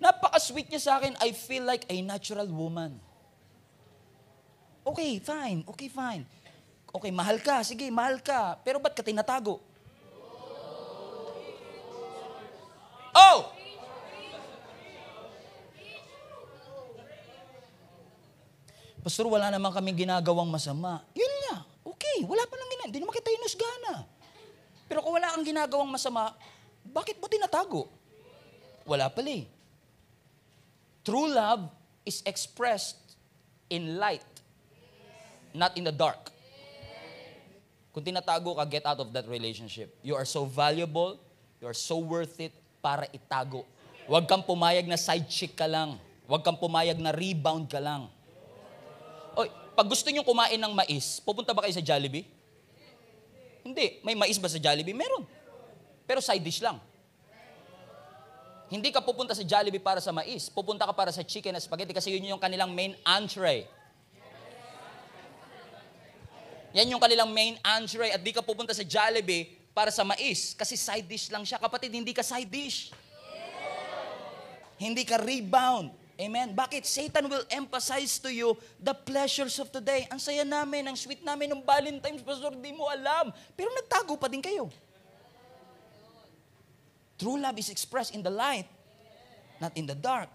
Napaka-sweet niya sa akin. I feel like a natural woman. Okay, fine. Okay, fine. Okay, mahal ka. Sige, mahal ka. Pero ba't ka tinatago? Oh! Pastor, wala naman kaming ginagawang masama. Yun nga. Okay, wala pa nang ginagawa. Hindi naman kita inusgana. Pero kung wala kang ginagawang masama, bakit mo tinatago? Wala pala eh. True love is expressed in light, not in the dark. Kung tinatago ka, get out of that relationship. You are so valuable, you are so worth it para itago. Huwag kang pumayag na side chick ka lang. Huwag kang pumayag na rebound ka lang. Oy, pag gusto niyo kumain ng mais, pupunta ba kayo sa Jollibee? Hindi. May mais ba sa Jollibee? Meron. Pero side dish lang. Hindi ka pupunta sa Jollibee para sa mais. Pupunta ka para sa chicken at spaghetti kasi yun yung kanilang main entree. Yan yung kanilang main entree at di ka pupunta sa Jollibee para sa mais kasi side dish lang siya. Kapatid, hindi ka side dish. Hindi ka rebound. Amen? Bakit? Satan will emphasize to you the pleasures of today. Ang saya namin, ang sweet namin ng Valentine's, Pastor, di mo alam. Pero nagtago pa din kayo. True love is expressed in the light, not in the dark.